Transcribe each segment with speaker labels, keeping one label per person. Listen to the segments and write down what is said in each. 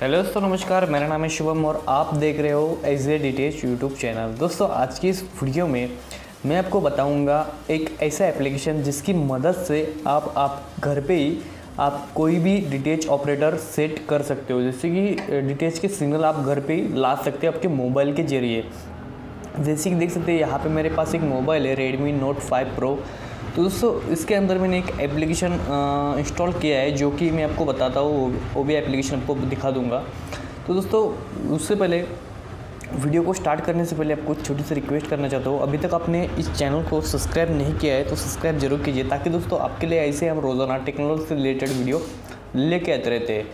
Speaker 1: Hello दोस्तों, नमस्कार। मेरा नाम है शुभम और आप देख रहे हो as a detach YouTube channel दोस्तों, आज की इस वीडियो में मैं आपको बताऊँगा एक ऐसा एप्लीकेशन जिसकी मदद से आप आप घर पे ही आप कोई भी डिटेच ऑपरेटर सेट कर सकते हो। जैसे कि डिटेच के सिग्नल आप घर पे ही ला सकते हो आपके मोबाइल के ज़रिए। जैसे कि देख सकते हैं, यहाँ पे मेरे पास एक मोबाइल है रेडमी नोट फाइव प्रो तो दोस्तों, इसके अंदर मैंने एक एप्लीकेशन इंस्टॉल किया है, जो कि मैं आपको बताता हूँ, वो भी एप्लीकेशन आपको दिखा दूँगा। तो दोस्तों, उससे पहले वीडियो को स्टार्ट करने से पहले आपको छोटी सी रिक्वेस्ट करना चाहता हूँ। अभी तक आपने इस चैनल को सब्सक्राइब नहीं किया है तो सब्सक्राइब ज़रूर कीजिए, ताकि दोस्तों, आपके लिए ऐसे हम रोज़ाना टेक्नोलॉजी से रिलेटेड वीडियो लेके आते रहते हैं।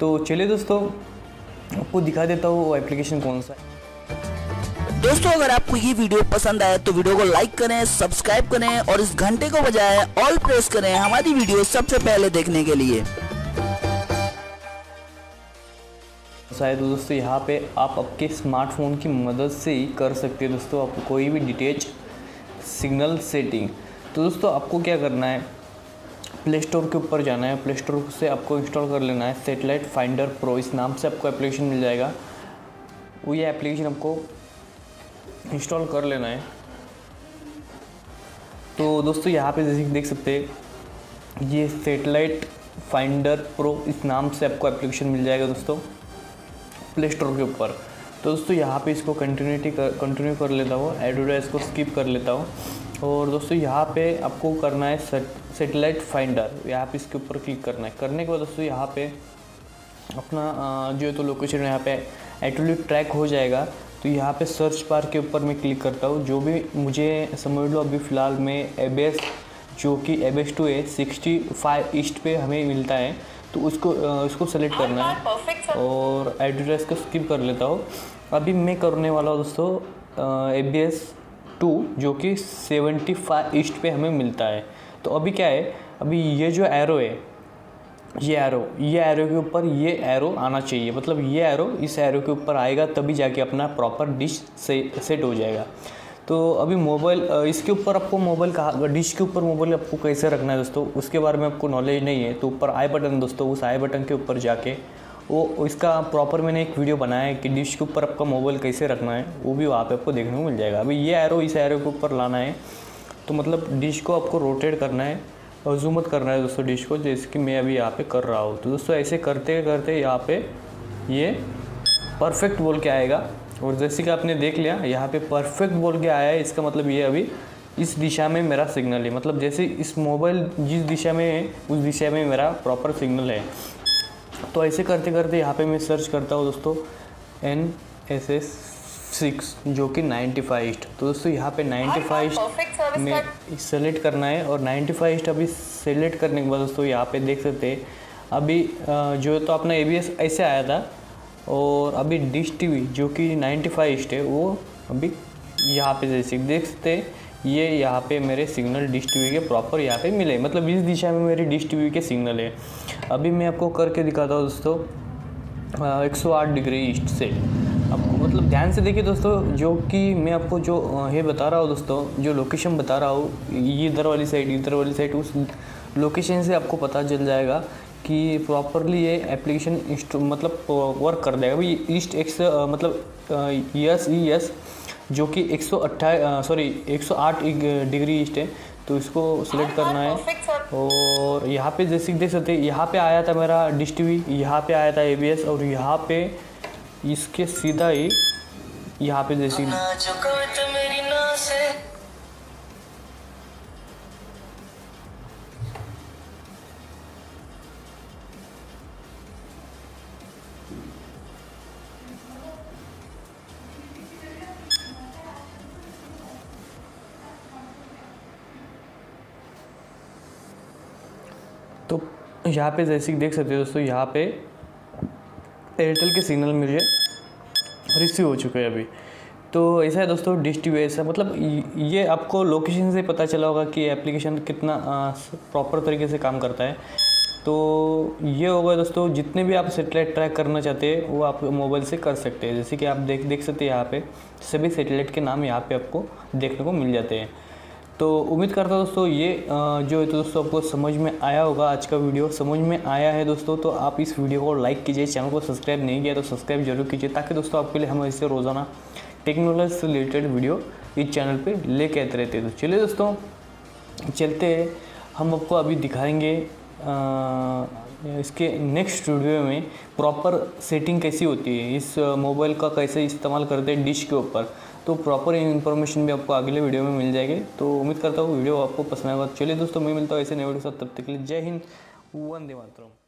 Speaker 1: तो चलिए दोस्तों, आपको दिखा देता हूँ, वो एप्लीकेशन कौन सा है।
Speaker 2: दोस्तों, अगर आपको ये वीडियो पसंद आए तो वीडियो को लाइक करें सब्सक्राइब करें और इस घंटे को बजाय ऑल प्रेस करें हमारी वीडियो सबसे पहले देखने के लिए।
Speaker 1: शायद दोस्तों, यहाँ पे आप आपके स्मार्टफ़ोन की मदद से ही कर सकते हैं दोस्तों आप कोई भी डिटेच सिग्नल सेटिंग तो दोस्तों, आपको क्या करना है? प्ले स्टोर के ऊपर जाना है। प्ले स्टोर से आपको इंस्टॉल कर लेना है। सेटेलाइट फाइंडर प्रो इस नाम से आपको एप्लीकेशन मिल जाएगा। वो ये एप्लीकेशन आपको इंस्टॉल कर लेना है। तो दोस्तों, यहाँ पे जैसे देख सकते हैं, ये सेटेलाइट फाइंडर प्रो इस नाम से आपको एप्लीकेशन मिल जाएगा दोस्तों प्ले स्टोर के ऊपर। तो दोस्तों, यहाँ पे इसको कंटिन्यूटी कर कंटिन्यू कर लेता हूँ एडवर्टाइज को स्किप कर लेता हूँ। और दोस्तों, यहाँ पे आपको करना है सेटेलाइट फाइंडर यहाँ पे इसके ऊपर क्लिक करना है। करने के बाद दोस्तों, यहाँ पे अपना जो है तो लोकेशन यहाँ पे एटोली ट्रैक हो जाएगा। तो यहाँ पे सर्च बार के ऊपर मैं क्लिक करता हूँ। जो भी मुझे समझ लो अभी फ़िलहाल में एबेस जो कि एबेस टू है सिक्सटी फाइव ईस्ट पे हमें मिलता है तो उसको उसको सेलेक्ट करना है। और एड्रेस को स्किप कर लेता हूँ। अभी मैं करने वाला हूँ दोस्तों ए बी एस टू जो कि सेवेंटी फाइव ईस्ट पे हमें मिलता है। तो अभी क्या है अभी ये जो एरो है ये एरो ये एरो के ऊपर ये एरो आना चाहिए। मतलब ये एरो इस एरो के ऊपर आएगा, तभी जाके अपना प्रॉपर डिश से सेट हो जाएगा। तो अभी मोबाइल इसके ऊपर आपको मोबाइल कहा डिश के ऊपर मोबाइल आपको कैसे रखना है दोस्तों, उसके बारे में आपको नॉलेज नहीं है तो ऊपर आई बटन दोस्तों, उस आई बटन के ऊपर जाके, वो, इसका प्रॉपर मैंने एक वीडियो बनाया है कि डिश के ऊपर आपका मोबाइल कैसे रखना है, वो भी वहाँ पे आपको देखने को मिल जाएगा। अभी ये एरो इस एरो के ऊपर लाना है तो मतलब डिश को आपको रोटेट करना है जूमत करना है दोस्तों डिश को, जैसे कि मैं अभी यहाँ पे कर रहा हूँ। तो दोस्तों ऐसे करते करते यहाँ पे ये परफेक्ट बोल के आएगा। और जैसे कि आपने देख लिया, यहाँ पे परफेक्ट बोल के आया है। इसका मतलब ये अभी इस दिशा में मेरा सिग्नल है। मतलब जैसे इस मोबाइल जिस दिशा में है, उस दिशा में मेरा प्रॉपर सिग्नल है। तो ऐसे करते करते यहाँ पे मैं सर्च करता हूँ दोस्तों एन एस एस सिक्स जो कि 95 फाइव ईस्ट तो दोस्तों यहाँ पे 95 फाइव ईस्ट में सेलेक्ट करना है और 95 फाइव ईस्ट अभी सेलेक्ट करने के बाद दोस्तों यहाँ पे देख सकते हैं। अभी जो तो अपना एबीएस ऐसे आया था और अभी डिश टीवी जो कि 95 फाइव ईस्ट है वो अभी यहाँ पे जैसे देख सकते ये यहाँ पे मेरे सिग्नल डिश टीवी के प्रॉपर यहाँ पे मिले मतलब इस दिशा में मेरी डिश टीवी के सिग्नल है। अभी मैं आपको करके दिखाता हूँ दोस्तों एक सौ आठ डिग्री ईस्ट से। आपको मतलब ध्यान से देखिए दोस्तों जो कि मैं आपको जो ये बता रहा हूँ दोस्तों जो लोकेशन बता रहा हूँ ये इधर वाली साइड इधर वाली साइड उस लोकेशन से आपको पता चल जाएगा कि प्रॉपरली ये एप्लीकेशन मतलब वर्क कर देगा। भाई ईस्ट एक्स मतलब यस ई यस जो कि एक सौ सॉरी एक सौ आठ डिग्री ईस्ट है तो इसको सिलेक्ट करना है। और यहाँ पे जैसे देख सकते हैं यहाँ पे आया था मेरा डिश टी यहाँ पे आया था एबीएस और यहाँ पे इसके सीधा ही यहाँ पे जैसे तो यहाँ पे जैसे देख सकते हो दोस्तों यहाँ पे एयरटेल के सिग्नल मुझे रिसीव हो चुके हैं अभी। तो ऐसा है दोस्तों, डिश ऐसा मतलब ये आपको लोकेशन से पता चला होगा कि एप्लीकेशन कितना प्रॉपर तरीके से काम करता है। तो ये होगा दोस्तों, जितने भी आप सेटेलाइट ट्रैक करना चाहते हैं, वो आप मोबाइल से कर सकते हैं। जैसे कि आप देख देख सकते हैं यहाँ पे, सभी सेटेलाइट के नाम यहाँ पे आपको देखने को मिल जाते हैं। तो उम्मीद करता हूँ दोस्तों, ये जो है तो दोस्तों आपको समझ में आया होगा आज का वीडियो। समझ में आया है दोस्तों तो आप इस वीडियो को लाइक कीजिए, चैनल को सब्सक्राइब नहीं किया तो सब्सक्राइब ज़रूर कीजिए, ताकि दोस्तों आपके लिए हम ऐसे रोज़ाना टेक्नोलॉजी से रिलेटेड वीडियो इस चैनल पे लेके आते रहते हैं। तो चलिए दोस्तों, चलते हम आपको अभी दिखाएँगे इसके नेक्स्ट वीडियो में प्रॉपर सेटिंग कैसी होती है, इस मोबाइल का कैसे इस्तेमाल करते हैं डिश के ऊपर। तो प्रॉपर इन्फॉर्मेशन भी आपको अगले वीडियो में मिल जाएगी। तो उम्मीद करता हूँ वीडियो आपको पसंद आएगा। चलिए दोस्तों, मैं मिलता हूँ ऐसे नए वीडियो के साथ। तब तक के लिए जय हिंद, वंदे मातरम।